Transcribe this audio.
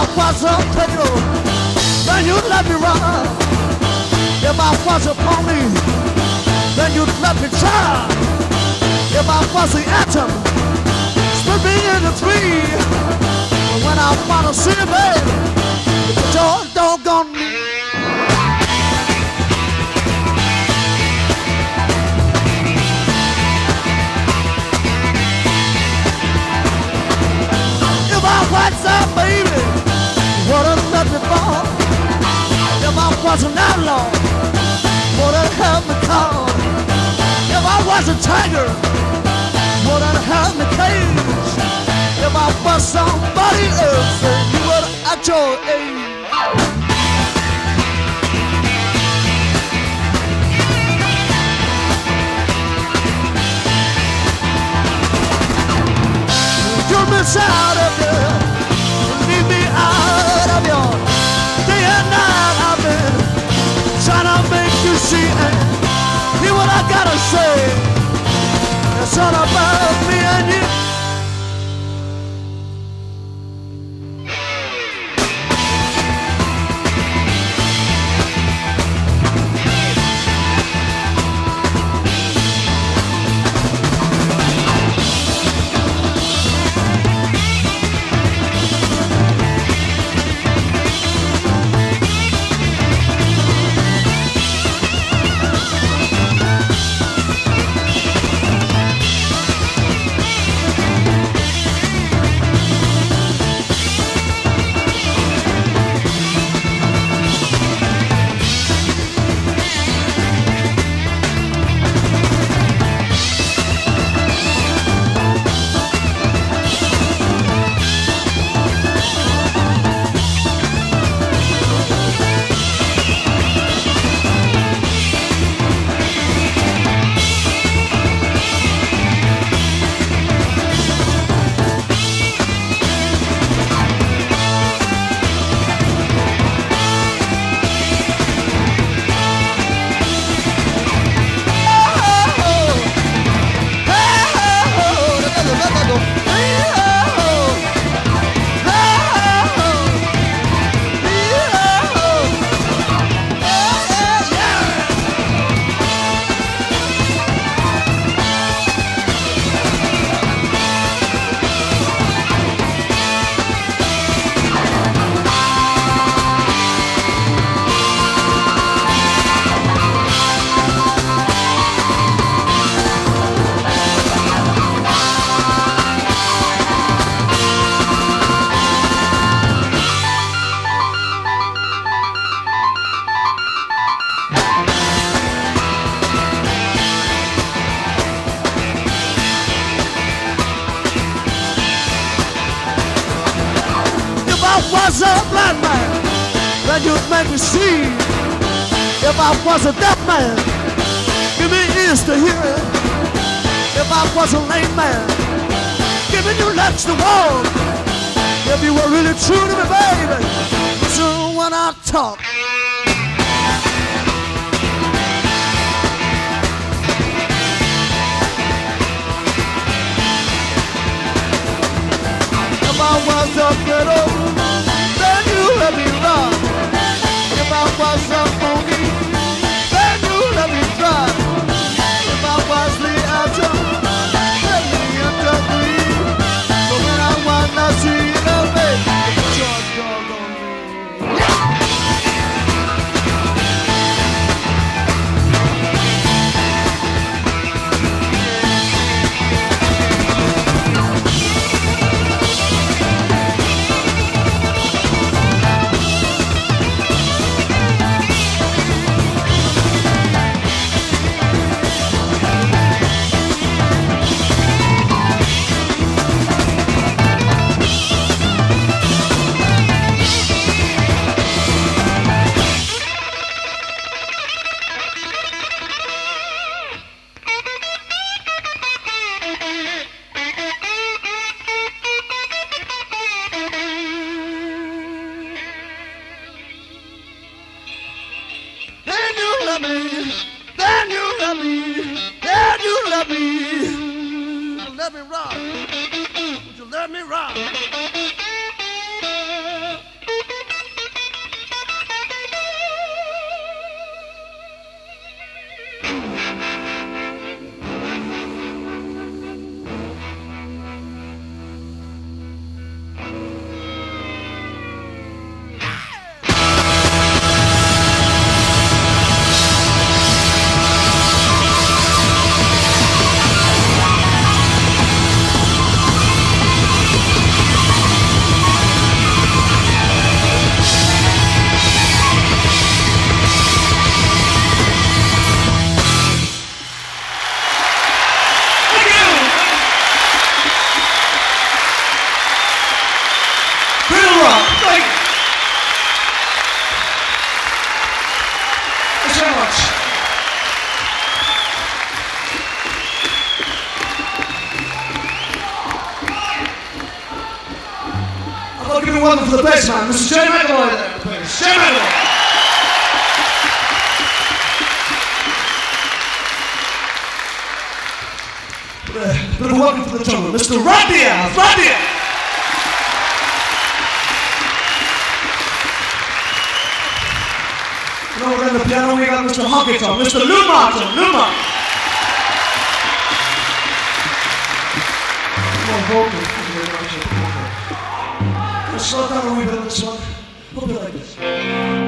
I was a criminal, then you'd let me run. If I was a pony, then you'd let me try. If I was the atom, split me into three. But when I wanna see you, baby, put your doggone me. Was an outlaw, what a help me call. If I was a tiger, what a help me cage. If I was somebody else, you would at your age. You'll and hear what I gotta say. It's all about was a blind man, then you'd make me see. If I was a deaf man, give me ears to hear. If I was a lame man, give me you legs to walk. If you were really true to me, baby, listen when I talk. Rock? Welcome for the bass man, Mr. Jay McAvoy there, please. Jay McAvoy. Uh, a welcome for the jungle, Mr. Diaz. Rod And over on the piano we got Mr. Honky Tonk, Mr. Lou Martin. Lou Martin. More vocal. Slow down a wee bit on this one. We'll be like this.